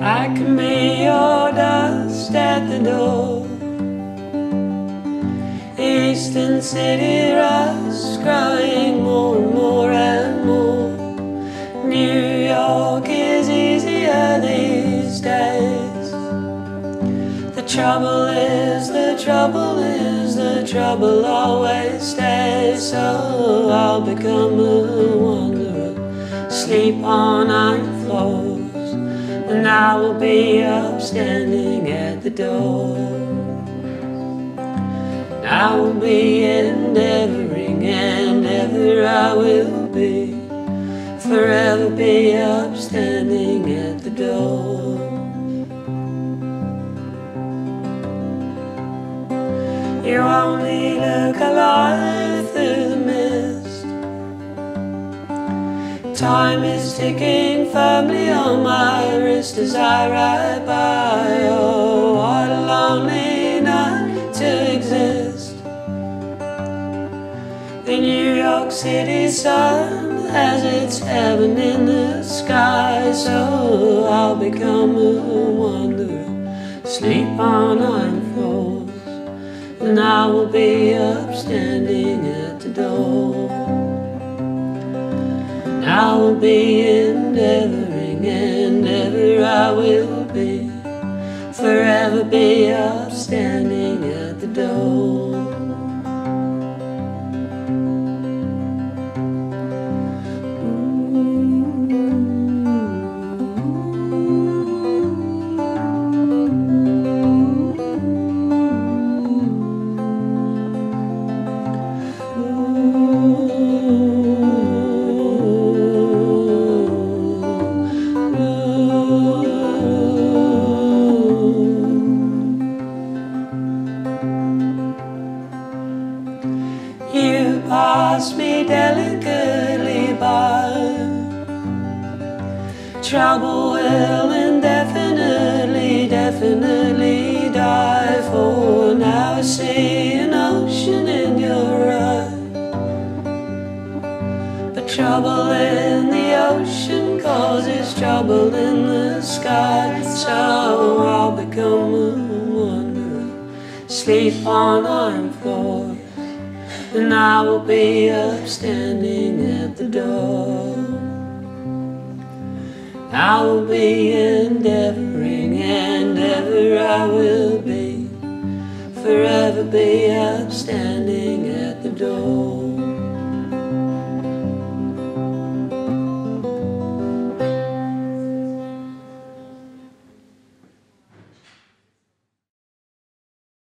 can be your dust at the door. Eastern City rust growing more and more and more. New York is easier these days. The trouble is, the trouble is, the trouble always stays. So I'll become a wanderer, sleep on iron floors, and I will be up standing at the door. I will be endeavoring, and ever I will be, forever be upstanding at the door. You only look alive Time is ticking firmly on my wrist as I ride by. Oh, what a lonely night to exist. The New York City sun has its heaven in the sky, so I'll become a wanderer, sleep on iron floors, and I will be up standing at the door. I will be endeavoring, and ever I will be, forever be up standing at the door. Pass me delicately by. Trouble will indefinitely, definitely die. For now I see an ocean in your eye. But trouble in the ocean causes trouble in the sky. So I'll become a wanderer, sleep on iron floors. And I will be up standing at the door. I will be endeavoring, and ever I will be, forever be up standing at the door.